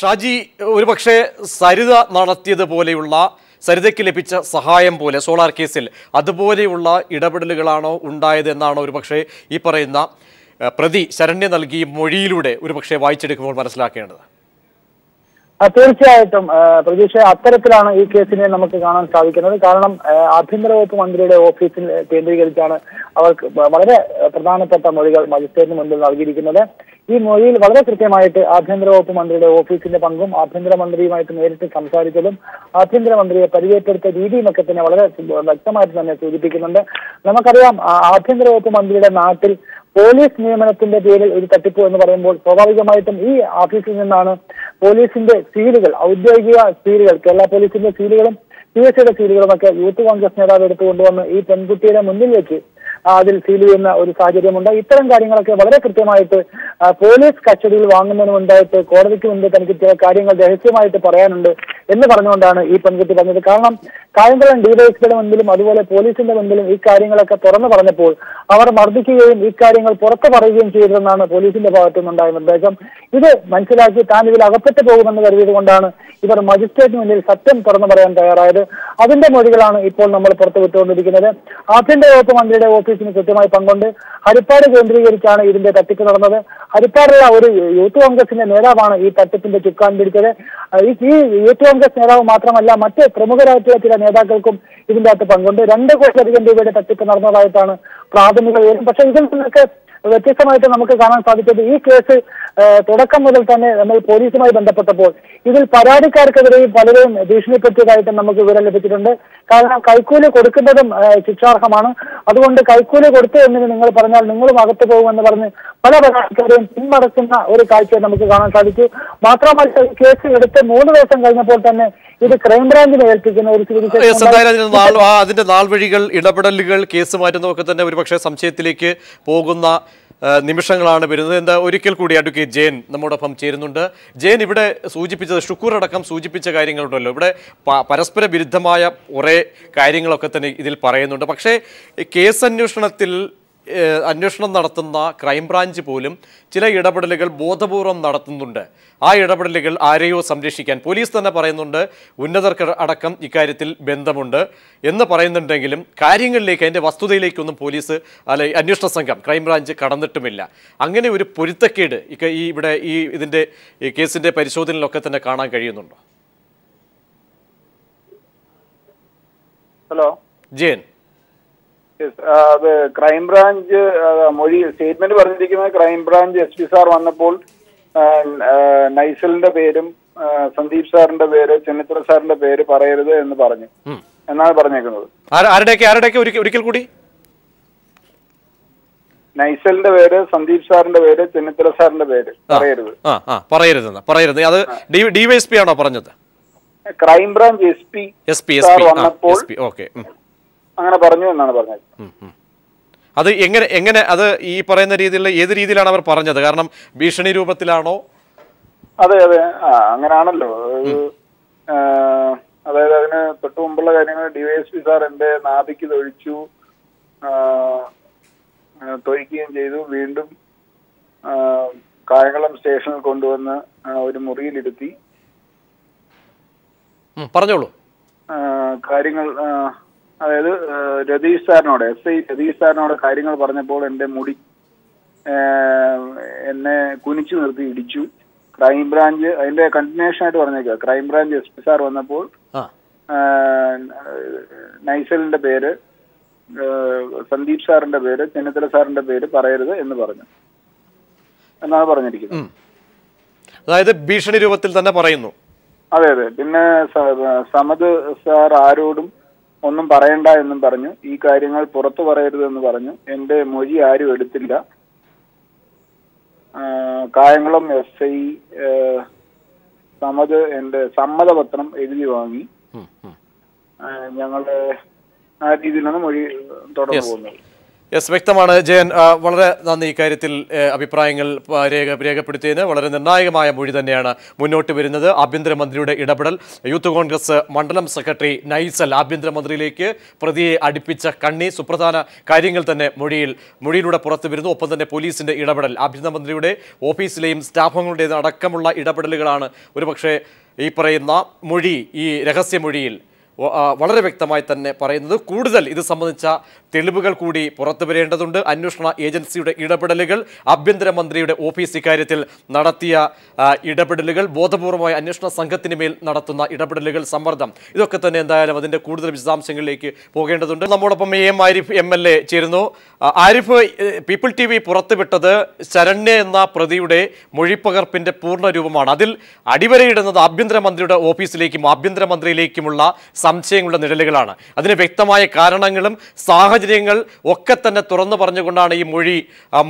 ഷാജി ഒരുപക്ഷെ സരിത നടത്തിയതുപോലെയുള്ള സരിതയ്ക്ക് ലഭിച്ച സഹായം പോലെ സോളാർ കേസിൽ അതുപോലെയുള്ള ഇടപെടലുകളാണോ ഉണ്ടായത് എന്നാണോ ഒരുപക്ഷെ ഈ പറയുന്ന പ്രതി ശരണ്യ നൽകിയ മൊഴിയിലൂടെ ഒരുപക്ഷെ വായിച്ചെടുക്കുമ്പോൾ മനസ്സിലാക്കേണ്ടത്. തീർച്ചയായിട്ടും പ്രതീക്ഷ അത്തരത്തിലാണ് ഈ കേസിനെ നമുക്ക് കാണാൻ സാധിക്കുന്നത്. കാരണം ആഭ്യന്തര വകുപ്പ് മന്ത്രിയുടെ ഓഫീസിൽ കേന്ദ്രീകരിച്ചാണ് അവർക്ക് വളരെ പ്രധാനപ്പെട്ട മൊഴികൾ മജിസ്ട്രേറ്റിന് മുന്നിൽ നൽകിയിരിക്കുന്നത്. ഈ മൊഴിയിൽ വളരെ കൃത്യമായിട്ട് ആഭ്യന്തര വകുപ്പ് മന്ത്രിയുടെ ഓഫീസിന്റെ പങ്കും ആഭ്യന്തരമന്ത്രിയുമായിട്ട് നേരിട്ട് സംസാരിച്ചതും ആഭ്യന്തരമന്ത്രിയെ പരിചയപ്പെടുത്ത രീതിയും ഒക്കെ തന്നെ വളരെ വ്യക്തമായിട്ട് തന്നെ സൂചിപ്പിക്കുന്നുണ്ട്. നമുക്കറിയാം ആഭ്യന്തര വകുപ്പ് മന്ത്രിയുടെ നാട്ടിൽ പോലീസ് നിയമനത്തിന്റെ പേരിൽ ഒരു തട്ടിപ്പ് എന്ന് പറയുമ്പോൾ സ്വാഭാവികമായിട്ടും ഈ ഓഫീസിൽ നിന്നാണ് പോലീസിന്റെ സീലുകൾ ഔദ്യോഗിക സീലുകൾ കേരള പോലീസിന്റെ സീലുകളും പി എസ് സിയുടെ സീലുകളും ഒക്കെ യൂത്ത് കോൺഗ്രസ് നേതാവ് എടുത്തുകൊണ്ടുവന്ന് ഈ പെൺകുട്ടിയുടെ മുന്നിൽ വെച്ച് അതിൽ സീൽ ചെയ്യുന്ന ഒരു സാഹചര്യമുണ്ട്. ഇത്തരം കാര്യങ്ങളൊക്കെ വളരെ കൃത്യമായിട്ട് പോലീസ് കസ്റ്റഡിയിൽ വാങ്ങുന്നതിന് മുൻപായിട്ട് കോടതിക്ക് മുൻപ് തനിക്ക് ചില കാര്യങ്ങൾ രഹസ്യമായിട്ട് പറയാനുണ്ട് എന്ന് പറഞ്ഞുകൊണ്ടാണ് ഈ പെൺകുട്ടി പറഞ്ഞത്. കാരണം കായംകുളം ഡിവൈഎസ്പിയുടെ മുൻപിലും അതുപോലെ പോലീസിന്റെ മുൻപിലും ഈ കാര്യങ്ങളൊക്കെ തുറന്നു പറഞ്ഞപ്പോൾ അവർ മർദ്ദിക്കുകയും ഇക്കാര്യങ്ങൾ കാര്യങ്ങൾ പുറത്തു പറയുകയും ചെയ്തെന്നാണ് പോലീസിന്റെ ഭാഗത്തു നിന്നുണ്ടായ നിർദ്ദേശം. ഇത് മനസ്സിലാക്കി താൻ ഇതിൽ അകപ്പെട്ടു പോകുമെന്ന് കരുതിയത് കൊണ്ടാണ് ഇവർ മജിസ്ട്രേറ്റിന് മുന്നിൽ സത്യം തുറന്നു പറയാൻ തയ്യാറായത്. അതിന്റെ മൊഴികളാണ് ഇപ്പോൾ നമ്മൾ പുറത്തു വിട്ടുകൊണ്ടിരിക്കുന്നത്. ആഭ്യന്തര വകുപ്പ് മന്ത്രിയുടെ ഓഫീസിന് കൃത്യമായി പങ്കുണ്ട്. ഹരിപ്പാട് കേന്ദ്രീകരിച്ചാണ് ഇതിന്റെ തട്ടിപ്പ് നടന്നത്. ഹരിപ്പാടുള്ള ഒരു യൂത്ത് കോൺഗ്രസിന്റെ നേതാവാണ് ഈ തട്ടിപ്പിന്റെ ചുക്കാൻ പിടിച്ചത്. ഈ യൂത്ത് കോൺഗ്രസ് നേതാവ് മാത്രമല്ല മറ്റ് പ്രമുഖരായിട്ടുള്ള ചില നേതാക്കൾക്കും ഇതിന്റെ അകത്ത് പങ്കുണ്ട്. രണ്ട് കോടിയിലധികം രൂപയുടെ തട്ടിപ്പ് നടന്നതായിട്ടാണ് പ്രാഥമിക വിവരം. പക്ഷേ ഇതിൽ നിന്നൊക്കെ വ്യത്യസ്തമായിട്ട് നമുക്ക് കാണാൻ സാധിച്ചത് ഈ കേസ് തുടക്കം മുതൽ തന്നെ നമ്മൾ പോലീസുമായി ബന്ധപ്പെട്ടപ്പോൾ ഇതിൽ പരാതിക്കാർക്കെതിരെയും പലരെയും ഭീഷണിപ്പെടുത്തിയതായിട്ട് നമുക്ക് വിവരം ലഭിച്ചിട്ടുണ്ട്. കാരണം കൈക്കൂലി കൊടുക്കുന്നതും ശിക്ഷാർഹമാണ്. അതുകൊണ്ട് കൈക്കൂലി കൊടുത്തു എന്ന് നിങ്ങൾ പറഞ്ഞാൽ നിങ്ങളും അകത്ത് പോകുമെന്ന് പറഞ്ഞ് പല പരാതിക്കാരെയും പിന്മടക്കുന്ന ഒരു കാഴ്ച നമുക്ക് കാണാൻ സാധിച്ചു. മാത്രമല്ല കേസ് എടുത്ത് മൂന്ന് ദിവസം കഴിഞ്ഞപ്പോൾ തന്നെ ഇത് ക്രൈംബ്രാഞ്ചിനെ ഏൽപ്പിക്കുന്ന ഒരു അതിന്റെ നാൾ വഴികൾ ഇടപെടലുകൾ കേസ് മാറ്റുന്നതൊക്കെ തന്നെ ഒരുപക്ഷെ സംശയത്തിലേക്ക് പോകുന്ന നിമിഷങ്ങളാണ് വരുന്നത്. എന്താ ഒരിക്കൽ കൂടി അഡ്വക്കേറ്റ് ജയൻ നമ്മോടൊപ്പം ചേരുന്നുണ്ട്. ജയൻ ഇവിടെ സൂചിപ്പിച്ചത് ഷുക്കൂർ അടക്കം സൂചിപ്പിച്ച കാര്യങ്ങളുണ്ടല്ലോ. ഇവിടെ പരസ്പര വിരുദ്ധമായ കുറേ കാര്യങ്ങളൊക്കെ തന്നെ ഇതിൽ പറയുന്നുണ്ട്. പക്ഷേ കേസന്വേഷണത്തിൽ കേസ് അന്വേഷണത്തിൽ അന്വേഷണം നടത്തുന്ന ക്രൈംബ്രാഞ്ച് പോലും ചില ഇടപെടലുകൾ ബോധപൂർവം നടത്തുന്നുണ്ട്. ആ ഇടപെടലുകൾ ആരെയോ സംരക്ഷിക്കാൻ പോലീസ് തന്നെ പറയുന്നുണ്ട്. ഉന്നതർക്ക് അടക്കം ഇക്കാര്യത്തിൽ ബന്ധമുണ്ട് എന്ന് പറയുന്നുണ്ടെങ്കിലും കാര്യങ്ങളിലേക്ക് അതിന്റെ വസ്തുതയിലേക്കൊന്നും പോലീസ് അല്ലെ അന്വേഷണ സംഘം ക്രൈംബ്രാഞ്ച് കടന്നിട്ടുമില്ല. അങ്ങനെ ഒരു പൊരുത്തക്കേട് ഇക്ക ഈ ഇവിടെ ഈ ഇതിന്റെ കേസിന്റെ പരിശോധനയിലൊക്കെ തന്നെ കാണാൻ കഴിയുന്നുണ്ടോ? ഹലോ? ജയൻ. അത് ക്രൈംബ്രാഞ്ച് മൊഴി സ്റ്റേറ്റ്മെന്റ് പറഞ്ഞിരിക്കുന്നത് ക്രൈംബ്രാഞ്ച് എസ് പി സാർ വന്നപ്പോൾ നൈസലിന്റെ പേരും സന്ദീപ് സാറിന്റെ പേര് ചെന്നിത്തല സാറിന്റെ പേര് പറയരുത് എന്ന് പറഞ്ഞു. എന്നാണ് പറഞ്ഞേക്കുന്നത്. ആര- ആരുടെയൊക്കെ ആരുടെയൊക്കെ ഒരിക്കൽ കൂടി? നൈസലിന്റെ പേര് സന്ദീപ് സാറിന്റെ പേര് ചെന്നിത്തല സാറിന്റെ പേര് പറയരുത്. ആ പറയരുത്. അത് ഡി ഡിവൈഎസ്പി ആണോ പറഞ്ഞത്? Crime branch S P S P വന്നപ്പോൾ ഓക്കെ അങ്ങനെ പറഞ്ഞു എന്നാണ് പറഞ്ഞത്. അത് എങ്ങനെ എങ്ങനെ അത് ഈ പറയുന്ന രീതിയിൽ ഏത് രീതിയിലാണ് അവർ പറഞ്ഞത്? കാരണം ഭീഷണി രൂപത്തിലാണോ? അതെ അതെ. ആ അങ്ങനാണല്ലോ. അതായത് അതിന് തൊട്ട് മുമ്പുള്ള കാര്യങ്ങൾ ഡിവൈഎസ്പി സാർ എന്റെ നാഭിക്ക് തൊഴിച്ചു തൊഴിക്കുകയും ചെയ്തു. വീണ്ടും കായംകുളം സ്റ്റേഷനിൽ കൊണ്ടുവന്ന് ഒരു മുറിയിലിരുത്തി. പറഞ്ഞോളൂ. കാര്യങ്ങൾ അതായത് രതീഷ് സാറിനോട് എസ് ഐ രതീഷ് സാറിനോട് കാര്യങ്ങൾ പറഞ്ഞപ്പോൾ എന്റെ മുടി എന്നെ കുനിച്ചു നിർത്തി ഇടിച്ചു. ക്രൈംബ്രാഞ്ച് അതിന്റെ കണ്ടിന്യൂഷൻ ആയിട്ട് പറഞ്ഞേക്കുക crime branch S P sir വന്നപ്പോൾ നൈസലിന്റെ പേര് സന്ദീപ് സാറിന്റെ പേര് ചെന്നിത്തല സാറിന്റെ പേര് പറയരുത് എന്ന് പറഞ്ഞു. എന്നാണ് പറഞ്ഞിരിക്കുന്നത്. അതായത് ഭീഷണി രൂപത്തിൽ തന്നെ പറയുന്നു. അതെ അതെ. പിന്നെ സമദ് സാർ ആരോടും ഒന്നും പറയണ്ട എന്നും പറഞ്ഞു. ഈ കാര്യങ്ങൾ പുറത്തു പറയരുത് എന്ന് പറഞ്ഞു. എന്റെ മൊഴി ആരും എടുത്തില്ല. കായംകുളം എസ് ഐ സമ്മത എന്റെ സമ്മതപത്രം എഴുതി വാങ്ങി. ഞങ്ങളുടെ ആ രീതിയിലാണ് മൊഴി തുടർന്നു. പോകുന്നത്. യെസ് വ്യക്തമാണ് ജയൻ. വളരെ നന്ദി. ഇക്കാര്യത്തിൽ അഭിപ്രായങ്ങൾ രേഖ രേഖപ്പെടുത്തിയതിന് വളരെ നിർണായകമായ മൊഴി തന്നെയാണ് മുന്നോട്ട് വരുന്നത്. ആഭ്യന്തരമന്ത്രിയുടെ ഇടപെടൽ യൂത്ത് കോൺഗ്രസ് മണ്ഡലം സെക്രട്ടറി നൈസൽ ആഭ്യന്തരമന്ത്രിയിലേക്ക് പ്രതിയെ അടുപ്പിച്ച കണ്ണി സുപ്രധാന കാര്യങ്ങൾ തന്നെ മൊഴിയിൽ മൊഴിയിലൂടെ പുറത്തു വരുന്നു. ഒപ്പം തന്നെ പോലീസിന്റെ ഇടപെടൽ ആഭ്യന്തരമന്ത്രിയുടെ ഓഫീസിലെയും സ്റ്റാഫുകളുടേത് അടക്കമുള്ള ഇടപെടലുകളാണ് ഒരുപക്ഷെ ഈ പറയുന്ന മൊഴി ഈ രഹസ്യമൊഴിയിൽ വളരെ വ്യക്തമായി തന്നെ പറയുന്നത്. കൂടുതൽ ഇത് സംബന്ധിച്ച തെളിവുകൾ കൂടി പുറത്തു വരേണ്ടതുണ്ട്. അന്വേഷണ ഏജൻസിയുടെ ഇടപെടലുകൾ ആഭ്യന്തരമന്ത്രിയുടെ ഓഫീസ് ഇക്കാര്യത്തിൽ നടത്തിയ ഇടപെടലുകൾ ബോധപൂർവമായ അന്വേഷണ സംഘത്തിന് മേൽ നടത്തുന്ന ഇടപെടലുകൾ സമ്മർദ്ദം. ഇതൊക്കെ തന്നെ എന്തായാലും അതിന്റെ കൂടുതൽ വിശദാംശങ്ങളിലേക്ക് പോകേണ്ടതുണ്ട്. നമ്മോടൊപ്പം A M Arif M L A ചേരുന്നു. ആരിഫ് പീപ്പിൾ ടി വി പുറത്തുവിട്ടത് ശരണ്യ എന്ന പ്രതിയുടെ മൊഴിപ്പകർപ്പിന്റെ പൂർണ രൂപമാണ് അതിൽ അടിവരയിടുന്നത് ആഭ്യന്തരമന്ത്രിയുടെ ഓഫീസിലേക്കും ആഭ്യന്തരമന്ത്രിയിലേക്കുമുള്ള സംശയങ്ങളുടെ നിഴലുകളാണ്. അതിന് വ്യക്തമായ കാരണങ്ങളും സാഹചര്യങ്ങൾ ഒക്കെ തന്നെ തുറന്നു പറഞ്ഞുകൊണ്ടാണ് ഈ മൊഴി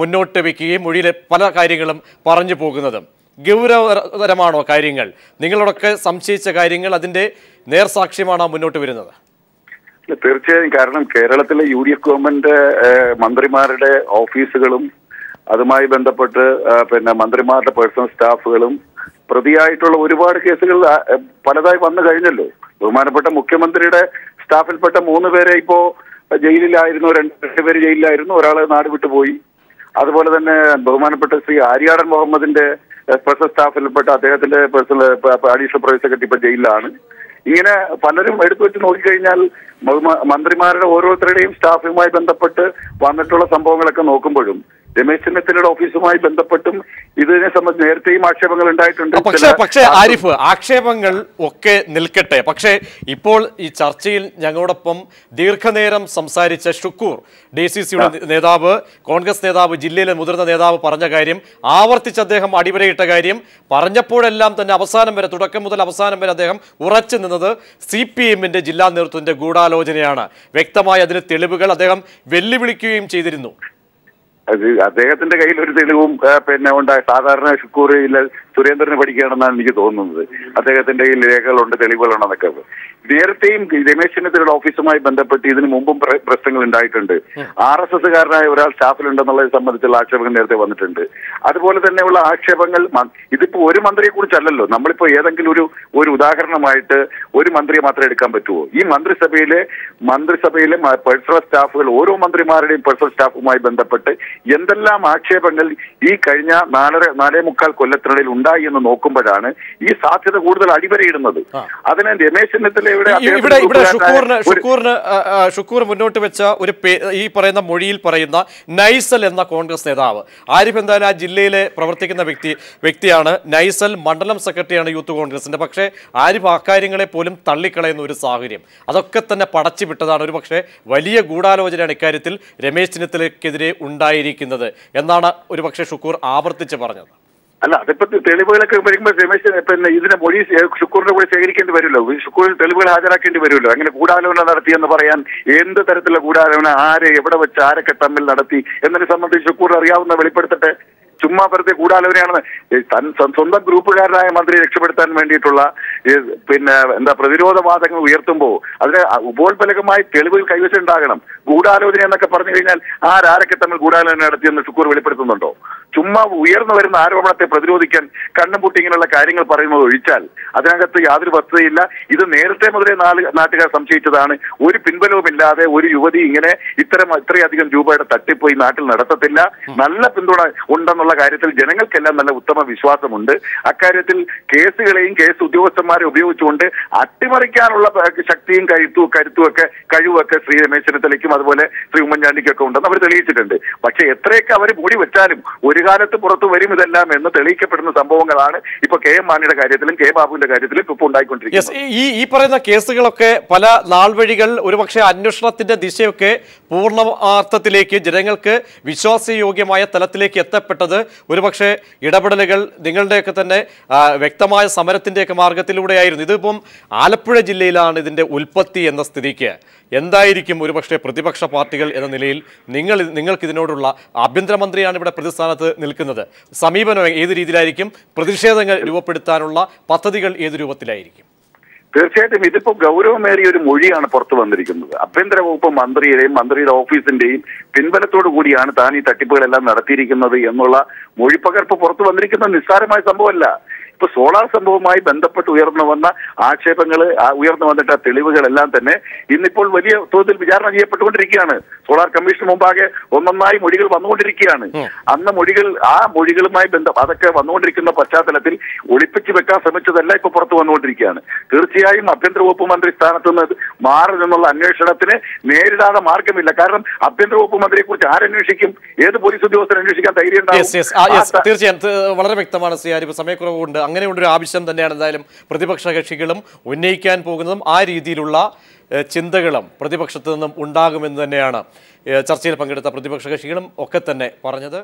മുന്നോട്ട് വയ്ക്കുകയും മൊഴിയിലെ പല കാര്യങ്ങളും പറഞ്ഞു പോകുന്നത്. ഗൗരവതരമാണോ കാര്യങ്ങൾ? നിങ്ങളോടൊക്കെ സംശയിച്ച കാര്യങ്ങൾ അതിന്റെ നേർസാക്ഷ്യമാണോ മുന്നോട്ട് വരുന്നത്. തീർച്ചയായും. കാരണം കേരളത്തിലെ യു ഡി എഫ് ഗവൺമെന്റ് മന്ത്രിമാരുടെ ഓഫീസുകളും അതുമായി ബന്ധപ്പെട്ട് പിന്നെ മന്ത്രിമാരുടെ പേഴ്സണൽ സ്റ്റാഫുകളും പ്രതിയായിട്ടുള്ള ഒരുപാട് കേസുകൾ പലതായി വന്നു കഴിഞ്ഞല്ലോ. ബഹുമാനപ്പെട്ട മുഖ്യമന്ത്രിയുടെ സ്റ്റാഫിൽപ്പെട്ട മൂന്ന് പേരെ ഇപ്പോ ജയിലിലായിരുന്നു രണ്ട് പേര് ജയിലിലായിരുന്നു ഒരാൾ നാട് വിട്ടുപോയി അതുപോലെ തന്നെ ബഹുമാനപ്പെട്ട ശ്രീ ആര്യാടൻ മുഹമ്മദിന്റെ പേഴ്സണൽ സ്റ്റാഫിൽപ്പെട്ട അദ്ദേഹത്തിന്റെ പേഴ്സണൽ അഡീഷണൽ പ്രൈവറ്റ് സെക്രട്ടറി ഇപ്പൊ ജയിലിലാണ്. ഇങ്ങനെ പലരും എടുത്തു വെച്ച് നോക്കിക്കഴിഞ്ഞാൽ മന്ത്രിമാരുടെ ഓരോരുത്തരുടെയും സ്റ്റാഫുമായി ബന്ധപ്പെട്ട് വന്നിട്ടുള്ള സംഭവങ്ങളൊക്കെ നോക്കുമ്പോഴും രമേശ് ചെന്നിത്തലയുടെ ഓഫീസുമായി ബന്ധപ്പെട്ടും ഇതിനെ സംബന്ധിച്ച് നേരത്തെയും ആക്ഷേപങ്ങൾ ഉണ്ടായിട്ടുണ്ട്. പക്ഷേ പക്ഷേ ആരിഫ് ആക്ഷേപങ്ങൾ ഒക്കെ നിൽക്കട്ടെ. പക്ഷേ ഇപ്പോൾ ഈ ചർച്ചയിൽ ഞങ്ങളോടൊപ്പം ദീർഘനേരം സംസാരിച്ച ഷുക്കൂർ ഡി സി സിയുടെ നേതാവ് കോൺഗ്രസ് നേതാവ് ജില്ലയിലെ മുതിർന്ന നേതാവ് പറഞ്ഞ കാര്യം ആവർത്തിച്ച് അദ്ദേഹം അടിവരയിട്ട കാര്യം പറഞ്ഞപ്പോഴെല്ലാം തന്നെ അവസാനം വരെ തുടക്കം മുതൽ അവസാനം വരെ അദ്ദേഹം ഉറച്ചു നിന്നത് സി പി എമ്മിന്റെ ജില്ലാ നേതൃത്വത്തിന്റെ ഗൂഢാലോചനയാണ്. വ്യക്തമായി അതിന് തെളിവുകൾ അദ്ദേഹം വെല്ലുവിളിക്കുകയും ചെയ്തിരുന്നു. അത് അദ്ദേഹത്തിന്റെ കയ്യിൽ ഒരു തെളിവും പിന്നെ ഉണ്ടായി സാധാരണ ഷുക്കൂറിൽ സുരേന്ദ്രന് പഠിക്കുകയാണെന്നാണ് എനിക്ക് തോന്നുന്നത്. അദ്ദേഹത്തിന്റെ കയ്യിൽ രേഖകളുണ്ട് തെളിവുകളുണ്ടെന്നൊക്കെ നേരത്തെയും രമേശ് ചെന്നിത്തലയുടെ ഓഫീസുമായി ബന്ധപ്പെട്ട് ഇതിനു മുമ്പും പ്ര- പ്രശ്നങ്ങൾ ഉണ്ടായിട്ടുണ്ട്. ആർ എസ് എസ്സുകാരനായ ഒരാൾ സ്റ്റാഫിലുണ്ടെന്നുള്ളത് സംബന്ധിച്ചുള്ള ആക്ഷേപങ്ങൾ നേരത്തെ വന്നിട്ടുണ്ട്. അതുപോലെ തന്നെയുള്ള ആക്ഷേപങ്ങൾ ഇതിപ്പോ ഒരു മന്ത്രിയെ കുറിച്ചല്ലല്ലോ. നമ്മളിപ്പോ ഏതെങ്കിലും ഒരു ഒരു ഉദാഹരണമായിട്ട് ഒരു മന്ത്രിയെ മാത്രമേ എടുക്കാൻ പറ്റുമോ ഈ മന്ത്രിസഭയിലെ മന്ത്രിസഭയിലെ പേഴ്സണൽ സ്റ്റാഫുകൾ ഓരോ മന്ത്രിമാരുടെയും പേഴ്സണൽ സ്റ്റാഫുമായി ബന്ധപ്പെട്ട് എന്തെല്ലാം ആക്ഷേപങ്ങൾ ഈ കഴിഞ്ഞ നാലര നാലേ മുക്കാൽ കൊല്ലത്തിനിടയിൽ ഉണ്ടായി എന്ന് നോക്കുമ്പോഴാണ് ഈ സാധ്യത കൂടുതൽ അടിവരയിടുന്നത്. അതിന് രമേശ് അദ്ദേഹത്തിന്റെ ഇവിടെ ഇവിടെ ഷുക്കൂറിന് ഷുക്കൂറിന് ഷുക്കൂർ മുന്നോട്ട് വെച്ച ഒരു ഈ പറയുന്ന മൊഴിയിൽ പറയുന്ന നൈസൽ എന്ന കോൺഗ്രസ് നേതാവ്. ആരിഫ് എന്തായാലും ആ ജില്ലയിലെ പ്രവർത്തിക്കുന്ന വ്യക്തി വ്യക്തിയാണ്. നൈസൽ മണ്ഡലം സെക്രട്ടറിയാണ് യൂത്ത് കോൺഗ്രസിന്റെ. പക്ഷേ ആരിഫ് അക്കാര്യങ്ങളെ പോലും തള്ളിക്കളയുന്ന ഒരു സാഹചര്യം. അതൊക്കെ തന്നെ പടച്ചു വിട്ടതാണ്. ഒരു പക്ഷേ വലിയ ഗൂഢാലോചനയാണ് ഇക്കാര്യത്തിൽ രമേശ് ചെന്നിത്തലക്കെതിരെ ഉണ്ടായിരിക്കുന്നത് എന്നാണ് ഒരു പക്ഷേ ഷുക്കൂർ ആവർത്തിച്ച് പറഞ്ഞത്. അല്ല അതിപ്പോ തെളിവുകളൊക്കെ വരുമ്പോൾ രമേശ് പിന്നെ മൊഴി ശേ- ഷുക്കൂറിന്റെ കൂടെ ശേഖരിക്കേണ്ടി വരുമല്ലോ. ഷുക്കൂറിൽ തെളിവുകൾ ഹാജരാക്കേണ്ടി വരുമല്ലോ. അങ്ങനെ ഗൂഢാലോചന നടത്തിയെന്ന് പറയാൻ എന്ത് തരത്തിലുള്ള ഗൂഢാലോചന ആരെ എവിടെ വെച്ച് ആരൊക്കെ തമ്മിൽ നടത്തി എന്നതിനെ സംബന്ധിച്ച് ഷുക്കൂർ അറിയാവുന്ന വെളിപ്പെടുത്തട്ടെ. ചുമ്മാ വെറുതെ ഗൂഢാലോചനയാണെന്ന്. തൻ സ്വ- സ്വന്തം ഗ്രൂപ്പുകാരനായ മന്ത്രിയെ രക്ഷപ്പെടുത്താൻ വേണ്ടിയിട്ടുള്ള പിന്നെ എന്താ പ്രതിരോധവാദങ്ങൾ ഉയർത്തുമ്പോൾ അതിന് ഉപോത്ബലകമായി തെളിവുകൾ കൈവശം ഉണ്ടാകണം. ഗൂഢാലോചന എന്നൊക്കെ പറഞ്ഞു കഴിഞ്ഞാൽ ആരാരൊക്കെ തമ്മിൽ ഗൂഢാലോചന നടത്തിയെന്ന് ഷുക്കൂർ വെളിപ്പെടുത്തുന്നുണ്ടോ? ചുമ്മാ ഉയർന്നു വരുന്ന ആരോപണത്തെ പ്രതിരോധിക്കാൻ കണ്ണും പൂട്ടി ഇങ്ങനെയുള്ള കാര്യങ്ങൾ പറയുന്നത് ഒഴിച്ചാൽ അതിനകത്ത് യാതൊരു വസ്തുതയില്ല. ഇത് നേരത്തെ മുതലേ നാല് നാട്ടുകാർ സംശയിച്ചതാണ്. ഒരു പിൻബലവുമില്ലാതെ ഒരു യുവതി ഇങ്ങനെ ഇത്തരം ഇത്രയധികം രൂപയുടെ തട്ടിപ്പ് ഈ നാട്ടിൽ നടത്തത്തില്ല. നല്ല പിന്തുണ ഉണ്ടെന്നുള്ള കാര്യത്തിൽ ജനങ്ങൾക്കെല്ലാം നല്ല ഉത്തമ വിശ്വാസമുണ്ട്. അക്കാര്യത്തിൽ കേസുകളെയും കേസ് ഉദ്യോഗസ്ഥന്മാരെ ഉപയോഗിച്ചുകൊണ്ട് അട്ടിമറിക്കാനുള്ള ശക്തിയും കരുത്തും കരുത്തുമൊക്കെ കഴിവുമൊക്കെ ശ്രീ രമേശ് ചെന്നിത്തലയ്ക്കും അതുപോലെ ശ്രീ ഉമ്മൻചാണ്ടിക്കൊക്കെ ഉണ്ടെന്ന് അവർ തെളിയിച്ചിട്ടുണ്ട്. പക്ഷെ എത്രയൊക്കെ അവർ മൂടി വെച്ചാലും ഒരു കാലത്ത് പുറത്തു വരും ഇതെല്ലാം എന്ന് തെളിയിക്കപ്പെടുന്ന സംഭവങ്ങളാണ് ഇപ്പൊ കെ എം മാണിയുടെ കാര്യത്തിലും കെ ബാബുവിന്റെ കാര്യത്തിലും ഇപ്പൊ ഉണ്ടായിക്കൊണ്ടിരിക്കുന്നത്. ഈ ഈ പറയുന്ന കേസുകളൊക്കെ പല നാൾവഴികൾ ഒരുപക്ഷെ അന്വേഷണത്തിന്റെ ദിശയൊക്കെ പൂർണ അർത്ഥത്തിലേക്ക് ജനങ്ങൾക്ക് വിശ്വാസയോഗ്യമായ തലത്തിലേക്ക് എത്തപ്പെട്ടത് ഒരുപക്ഷെ ഇടപെടലുകൾ നിങ്ങളുടെയൊക്കെ തന്നെ വ്യക്തമായ സമരത്തിന്റെയൊക്കെ മാർഗത്തിലൂടെയായിരുന്നു. ഇതിപ്പം ആലപ്പുഴ ജില്ലയിലാണ് ഇതിന്റെ ഉൽപ്പത്തി എന്ന സ്ഥിതിക്ക്. എന്തായിരിക്കും ഒരുപക്ഷെ പ്രതിപക്ഷ പാർട്ടികൾ എന്ന നിലയിൽ നിങ്ങൾ നിങ്ങൾക്ക് ഇതിനോടുള്ള ആഭ്യന്തരമന്ത്രിയാണ് ഇവിടെ പ്രതിസ്ഥാനത്ത് നിൽക്കുന്നത്. സമീപനം ഏത് രീതിയിലായിരിക്കും? പ്രതിഷേധങ്ങൾ രൂപപ്പെടുത്താനുള്ള പദ്ധതികൾ ഏത് രൂപത്തിലായിരിക്കും? തീർച്ചയായിട്ടും ഇതിപ്പോ ഗൗരവമേറിയ ഒരു മൊഴിയാണ് പുറത്തു വന്നിരിക്കുന്നത്. ആഭ്യന്തര വകുപ്പ് മന്ത്രിയുടെയും മന്ത്രിയുടെ ഓഫീസിന്റെയും പിൻബലത്തോടു കൂടിയാണ് താൻ ഈ തട്ടിപ്പുകളെല്ലാം നടത്തിയിരിക്കുന്നത് എന്നുള്ള മൊഴിപ്പകർപ്പ് പുറത്തു വന്നിരിക്കുന്നത് നിസ്സാരമായ സംഭവമല്ല. ഇപ്പൊ സോളാർ സംഭവവുമായി ബന്ധപ്പെട്ട് ഉയർന്നു വന്ന ആക്ഷേപങ്ങൾ ഉയർന്നു വന്നിട്ട തെളിവുകളെല്ലാം തന്നെ ഇന്നിപ്പോൾ വലിയ തോതിൽ വിചാരണ ചെയ്യപ്പെട്ടുകൊണ്ടിരിക്കുകയാണ്. സോളാർ കമ്മീഷൻ മുമ്പാകെ ഒന്നൊന്നായി മൊഴികൾ വന്നുകൊണ്ടിരിക്കുകയാണ്. അന്ന് മൊഴികൾ ആ മൊഴികളുമായി ബന്ധം അതൊക്കെ വന്നുകൊണ്ടിരിക്കുന്ന പശ്ചാത്തലത്തിൽ ഒളിപ്പിച്ചു വെക്കാൻ ശ്രമിച്ചതല്ല ഇപ്പൊ പുറത്തു വന്നുകൊണ്ടിരിക്കുകയാണ്. തീർച്ചയായും ആഭ്യന്തര വകുപ്പ് മന്ത്രി സ്ഥാനത്ത് നിന്ന് മാറി നിന്നുള്ള അന്വേഷണത്തിന് നേരിടാതെ മാർഗമില്ല കാരണം ആഭ്യന്തര വകുപ്പ് മന്ത്രിയെ കുറിച്ച് ആരന്വേഷിക്കും? ഏത് പോലീസ് ഉദ്യോഗസ്ഥർ അന്വേഷിക്കാൻ ധൈര്യം തീർച്ചയായും. വളരെ വ്യക്തമാണ് സി ആരിഫ്. സമയക്കുറവുണ്ട്. അങ്ങനെയുള്ളൊരു ആവശ്യം തന്നെയാണ് എന്തായാലും പ്രതിപക്ഷ കക്ഷികളും ഉന്നയിക്കാൻ പോകുന്നതും ആ രീതിയിലുള്ള ചിന്തകളും പ്രതിപക്ഷത്തു നിന്നും ഉണ്ടാകുമെന്ന് തന്നെയാണ് ചർച്ചയിൽ പങ്കെടുത്ത പ്രതിപക്ഷ കക്ഷികളും ഒക്കെ തന്നെ പറഞ്ഞത്.